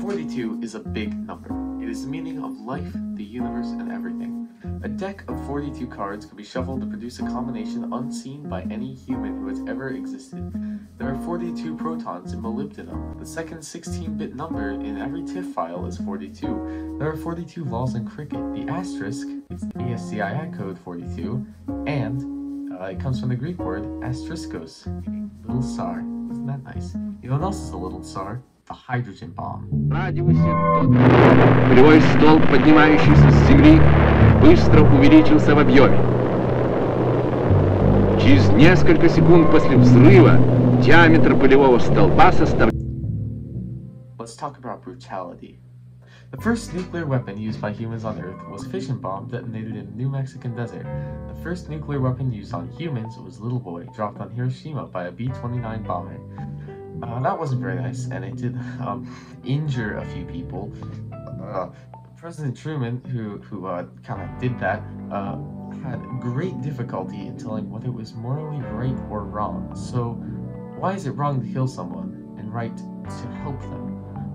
42 is a big number. It is the meaning of life, the universe, and everything. A deck of 42 cards can be shuffled to produce a combination unseen by any human who has ever existed. There are 42 protons in molybdenum. The second 16-bit number in every TIFF file is 42. There are 42 laws in cricket. The asterisk is the ASCII code 42, and uh, it comes from the Greek word astriskos, meaning little tsar. Isn't that nice? You know what else is a little tsar? The hydrogen bomb. радиусе тот полевой столб, поднимающийся с земли, быстро увеличился в объеме. Через несколько секунд после взрыва диаметр полевого столба составлял Let's talk about brutality. The first nuclear weapon used by humans on Earth was a fission bomb detonated in the New Mexican desert. The first nuclear weapon used on humans was Little Boy, dropped on Hiroshima by a B-29 bomber. Uh, that wasn't very nice, and it did um, injure a few people. Uh, President Truman, who who uh, kind of did that, uh, had great difficulty in telling whether it was morally right or wrong. So, why is it wrong to kill someone and right to help them?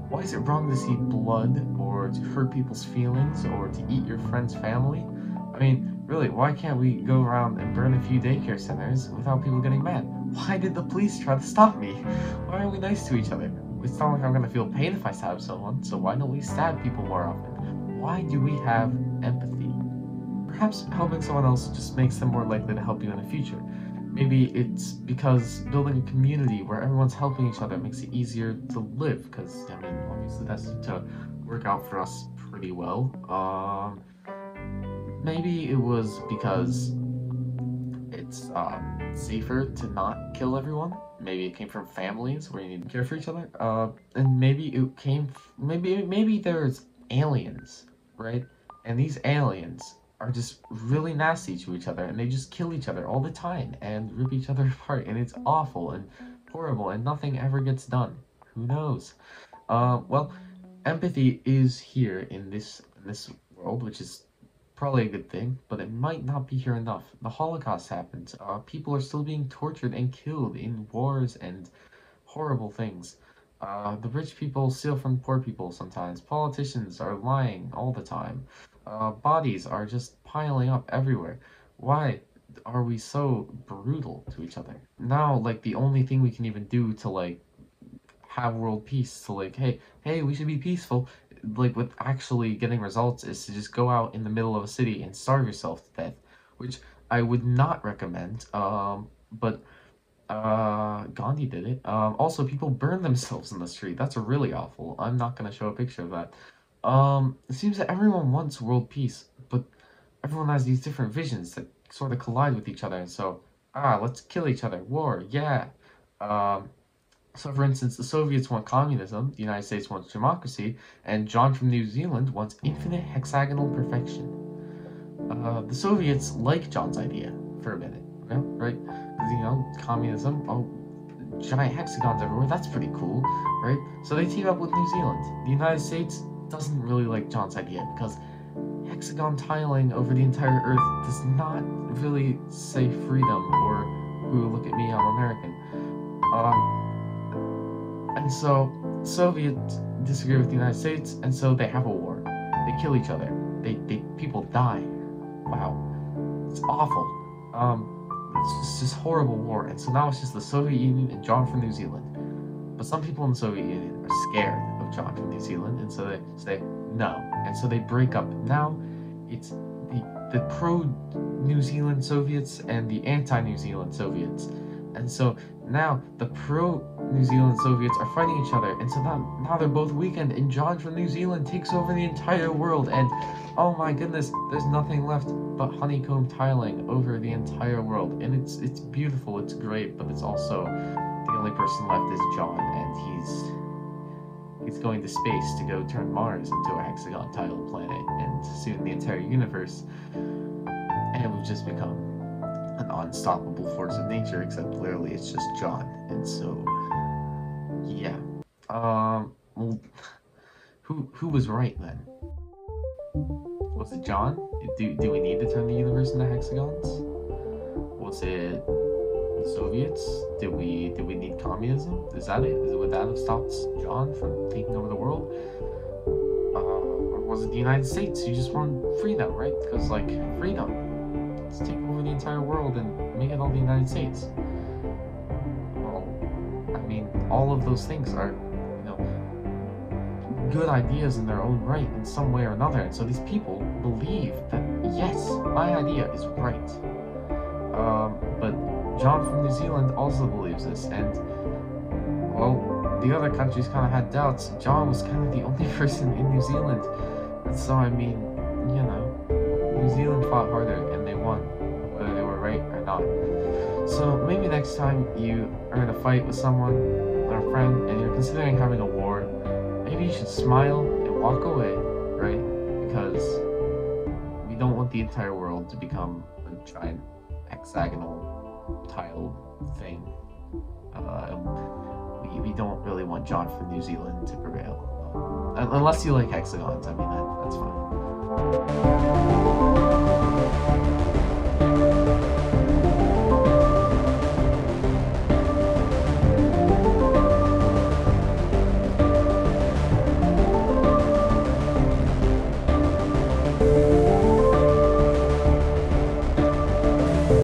Why is it wrong to see blood or to hurt people's feelings or to eat your friend's family? I mean, really, why can't we go around and burn a few daycare centers without people getting mad? Why did the police try to stop me? Why are we nice to each other? It's not like I'm gonna feel pain if I stab someone, so why don't we stab people more often? Why do we have empathy? Perhaps helping someone else just makes them more likely to help you in the future. Maybe it's because building a community where everyone's helping each other makes it easier to live, because, I mean, obviously that's to work out for us pretty well. Um, maybe it was because it's um, safer to not kill everyone. Maybe it came from families where you need to care for each other. Uh, and maybe it came, maybe maybe there's aliens, right? And these aliens are just really nasty to each other, and they just kill each other all the time and rip each other apart, and it's awful and horrible, and nothing ever gets done. Who knows? Uh, well, empathy is here in this in this world, which is probably a good thing, but it might not be here enough. The Holocaust happened. Uh, people are still being tortured and killed in wars and horrible things. Uh, the rich people steal from poor people sometimes. Politicians are lying all the time. Uh, bodies are just piling up everywhere. Why are we so brutal to each other? Now, like, the only thing we can even do to, like, have world peace, to, like, hey, hey, we should be peaceful, like with actually getting results is to just go out in the middle of a city and starve yourself to death, which I would not recommend. Um, but uh, Gandhi did it. Um, also, people burn themselves in the street. That's really awful. I'm not gonna show a picture of that. Um, it seems that everyone wants world peace, but everyone has these different visions that sort of collide with each other. And so, ah, let's kill each other. War, yeah. Um, so, for instance, the Soviets want communism, the United States wants democracy, and John from New Zealand wants infinite hexagonal perfection. Uh, the Soviets like John's idea for a minute, right? Because, you know, communism, oh, giant hexagons everywhere, that's pretty cool, right? So they team up with New Zealand. The United States doesn't really like John's idea because hexagon tiling over the entire Earth does not really say freedom or, ooh, look at me, I'm American. Um, and so Soviets disagree with the United States, and so they have a war. They kill each other. They, they people die. Wow, it's awful. Um, it's just horrible war, and so now it's just the Soviet Union and John from New Zealand. But some people in the Soviet Union are scared of John from New Zealand, and so they say no, and so they break up. Now it's the the pro New Zealand Soviets and the anti New Zealand Soviets, and so now the pro New Zealand Soviets are fighting each other, and so now, now they're both weakened, and John from New Zealand takes over the entire world, and oh my goodness, there's nothing left but honeycomb tiling over the entire world, and it's it's beautiful, it's great, but it's also the only person left is John, and he's he's going to space to go turn Mars into a hexagon tiled planet, and soon the entire universe, and we've just become unstoppable force of nature, except clearly it's just John. And so, yeah. Um, who who was right then? Was it John? Do, do we need to turn the universe into hexagons? Was it the Soviets? Did we did we need communism? Is that it? Is it would that have stopped John from taking over the world? Uh, or was it the United States? You just want freedom, right? Because like freedom, take over the entire world and make it all the United States. Well, I mean, all of those things are, you know, good ideas in their own right in some way or another. And so these people believe that yes, my idea is right. Um, but John from New Zealand also believes this, and well, the other countries kind of had doubts. John was kind of the only person in New Zealand, and so I mean, you know, New Zealand fought harder whether they were right or not. So maybe next time you are in a fight with someone or a friend and you're considering having a war, maybe you should smile and walk away, right? Because we don't want the entire world to become a giant hexagonal tiled thing. Uh, we, we don't really want John from New Zealand to prevail. Unless you like hexagons, I mean, that, that's fine.